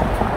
情况。